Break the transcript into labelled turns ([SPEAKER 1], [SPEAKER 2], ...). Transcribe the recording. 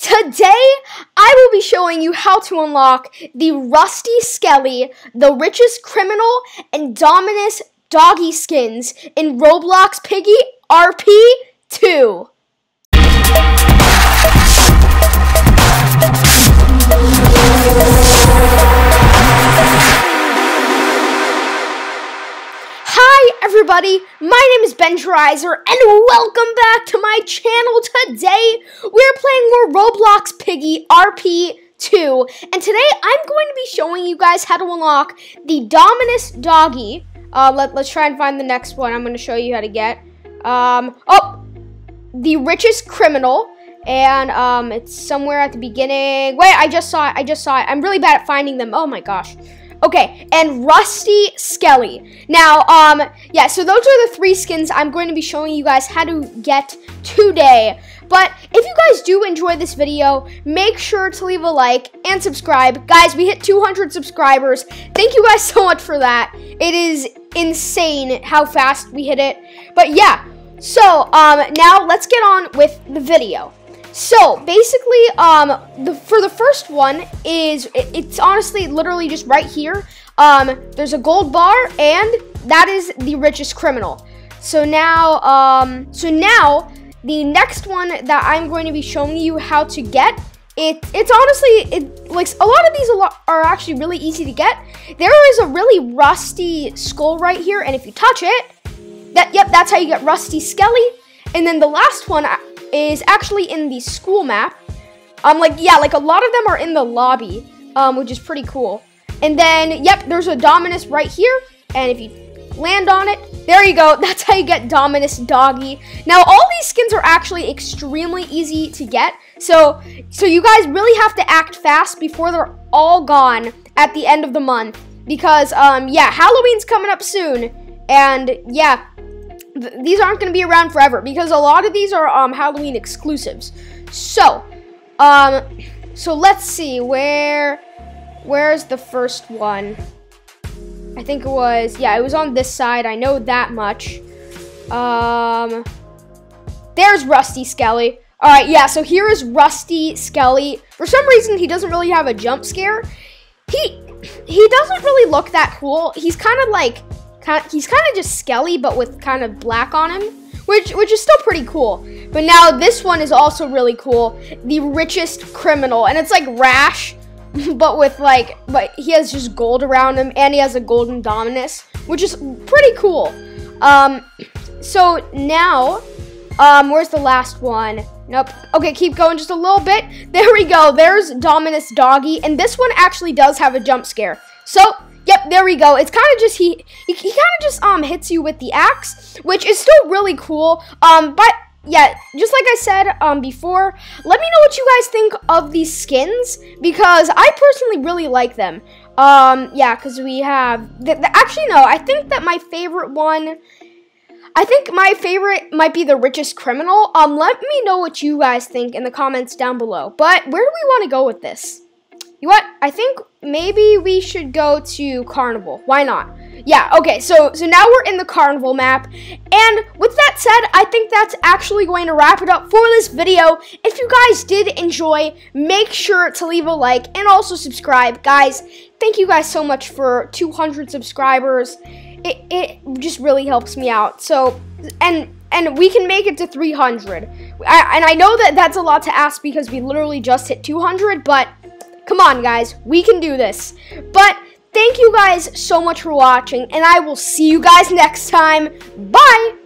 [SPEAKER 1] Today, I will be showing you how to unlock the Rusty Skelly, the richest criminal, and Dominus doggy skins in Roblox Piggy RP2. Hi everybody, my name is Benjerizer and welcome back to my channel. Today we're playing more Roblox Piggy RP2 and today I'm going to be showing you guys how to unlock the Dominus Doggy. Uh, let, let's try and find the next one I'm going to show you how to get. Um, oh, the richest criminal and um, it's somewhere at the beginning. Wait, I just saw it. I just saw it. I'm really bad at finding them. Oh my gosh. Okay, and Rusty Skelly. Now, um, yeah, so those are the three skins I'm going to be showing you guys how to get today. But if you guys do enjoy this video, make sure to leave a like and subscribe. Guys, we hit 200 subscribers. Thank you guys so much for that. It is insane how fast we hit it. But yeah, so um, now let's get on with the video. So basically, um, the, for the first one is it, it's honestly literally just right here. Um, there's a gold bar, and that is the richest criminal. So now, um, so now the next one that I'm going to be showing you how to get. It, it's honestly it like a lot of these are actually really easy to get. There is a really rusty skull right here, and if you touch it, that yep, that's how you get rusty skelly. And then the last one is actually in the school map. Um, like, yeah, like a lot of them are in the lobby, um, which is pretty cool. And then, yep, there's a Dominus right here. And if you land on it, there you go. That's how you get Dominus Doggy. Now, all these skins are actually extremely easy to get. So, so you guys really have to act fast before they're all gone at the end of the month. Because, um, yeah, Halloween's coming up soon. And, yeah, th these aren't going to be around forever because a lot of these are um, Halloween exclusives. So, um, so let's see where where's the first one? I think it was yeah, it was on this side. I know that much. Um, there's Rusty Skelly. All right, yeah. So here is Rusty Skelly. For some reason, he doesn't really have a jump scare. He he doesn't really look that cool. He's kind of like Kind of, he's kind of just skelly, but with kind of black on him, which which is still pretty cool. But now this one is also really cool. The richest criminal, and it's like Rash, but with like, but he has just gold around him, and he has a golden dominus, which is pretty cool. Um, so now, um, where's the last one? Nope. Okay, keep going just a little bit. There we go. There's Dominus Doggy, and this one actually does have a jump scare. So Yep, there we go. It's kind of just he he, he kind of just um hits you with the axe, which is still really cool. Um, but yeah, just like I said um before, let me know what you guys think of these skins because I personally really like them. Um, yeah, because we have the, the, actually no, I think that my favorite one. I think my favorite might be the richest criminal. Um, let me know what you guys think in the comments down below. But where do we want to go with this? You what? I think maybe we should go to Carnival. Why not? Yeah, okay, so so now we're in the Carnival map. And with that said, I think that's actually going to wrap it up for this video. If you guys did enjoy, make sure to leave a like and also subscribe. Guys, thank you guys so much for 200 subscribers. It, it just really helps me out. So, and and we can make it to 300. I, and I know that that's a lot to ask because we literally just hit 200, but Come on, guys. We can do this. But thank you guys so much for watching, and I will see you guys next time. Bye!